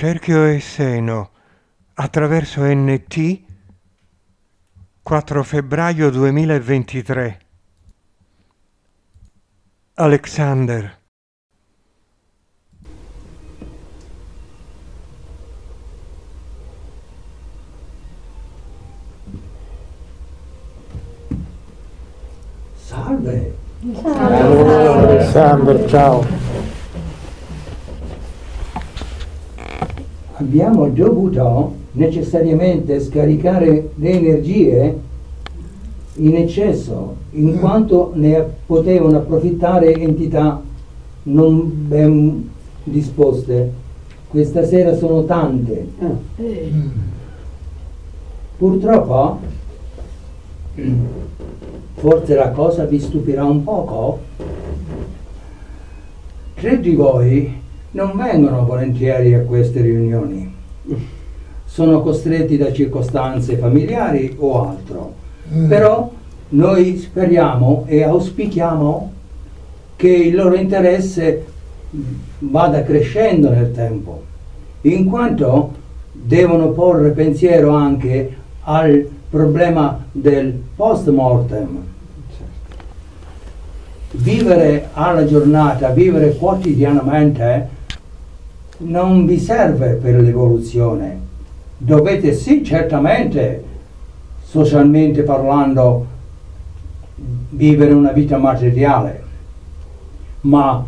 Cerchio e seno attraverso NT 4 febbraio 2023 Alexander Salve. Alessandro, ciao. Abbiamo dovuto necessariamente scaricare le energie in eccesso, in quanto ne potevano approfittare entità non ben disposte. Questa sera sono tante. Purtroppo, forse la cosa vi stupirà un poco, tre di voi non vengono volentieri a queste riunioni. Sono costretti da circostanze familiari o altro. Però noi speriamo e auspichiamo che il loro interesse vada crescendo nel tempo, in quanto devono porre pensiero anche al problema del post mortem. Vivere alla giornata, vivere quotidianamente non vi serve per l'evoluzione. Dovete sì, certamente, socialmente parlando, vivere una vita materiale, ma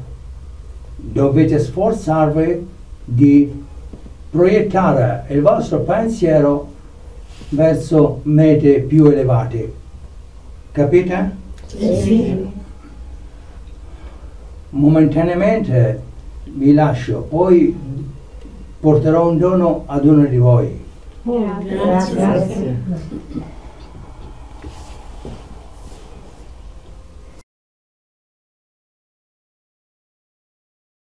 dovete sforzarvi di proiettare il vostro pensiero verso mete più elevate. Capite? Momentaneamente vi lascio, poi porterò un dono ad uno di voi. Grazie.